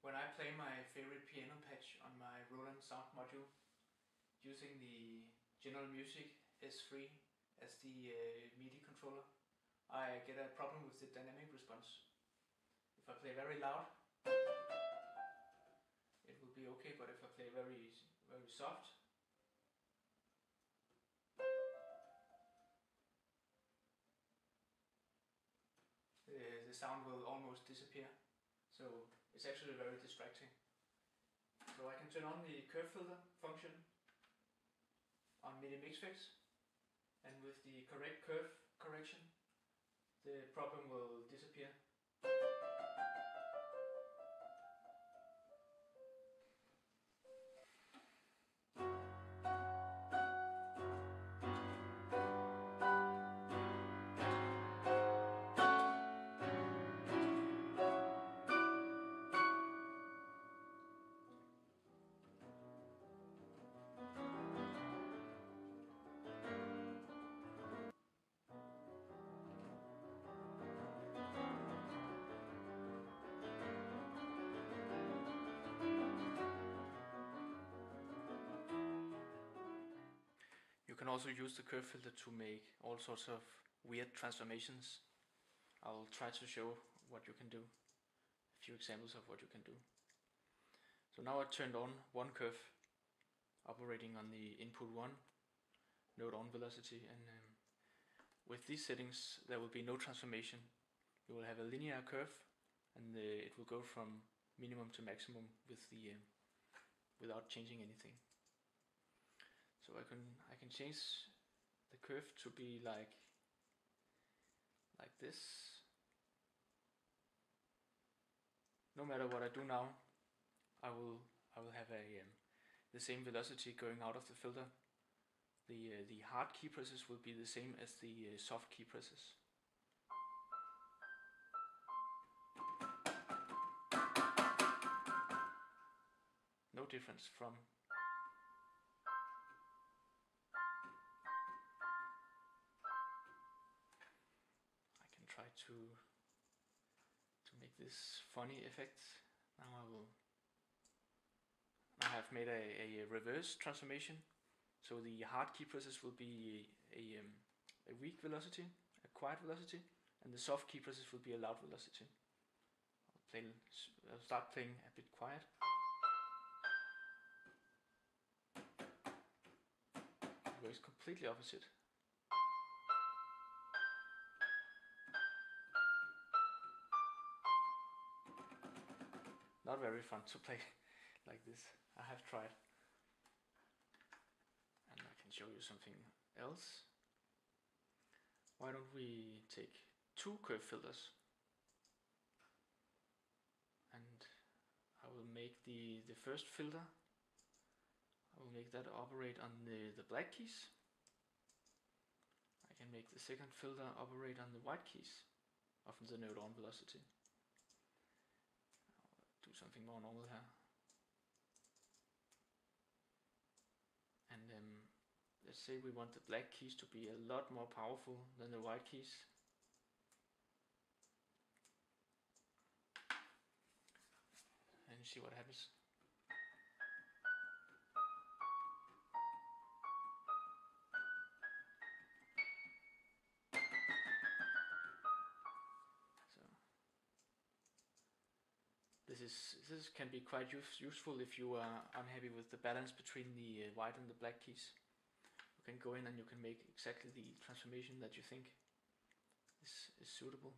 When I play my favorite piano patch on my Roland Sound module using the General Music S3 as the uh, MIDI controller, I get a problem with the dynamic response. If I play very loud, it will be okay, but if I play very very soft, the, the sound will almost disappear. So it's actually very distracting. So I can turn on the curve filter function on Midimixfix and with the correct curve correction the problem will disappear. Also use the curve filter to make all sorts of weird transformations. I'll try to show what you can do, a few examples of what you can do. So now I turned on one curve operating on the input 1 note on velocity and um, with these settings there will be no transformation. You will have a linear curve and uh, it will go from minimum to maximum with the um, without changing anything. So I can I can change the curve to be like like this. No matter what I do now, I will I will have a um, the same velocity going out of the filter. The uh, the hard key presses will be the same as the uh, soft key presses. No difference from to to make this funny effect. Now I will I have made a, a reverse transformation. So the hard key presses will be a, um, a weak velocity, a quiet velocity, and the soft key presses will be a loud velocity. I'll, play, I'll start playing a bit quiet. It works completely opposite. Not very fun to play like this. I have tried. And I can show you something else. Why don't we take two curve filters and I will make the, the first filter I will make that operate on the, the black keys. I can make the second filter operate on the white keys of the note on velocity do something more normal here. And um, let's say we want the black keys to be a lot more powerful than the white keys. And see what happens. This is this can be quite use, useful if you are unhappy with the balance between the uh, white and the black keys. You can go in and you can make exactly the transformation that you think is, is suitable.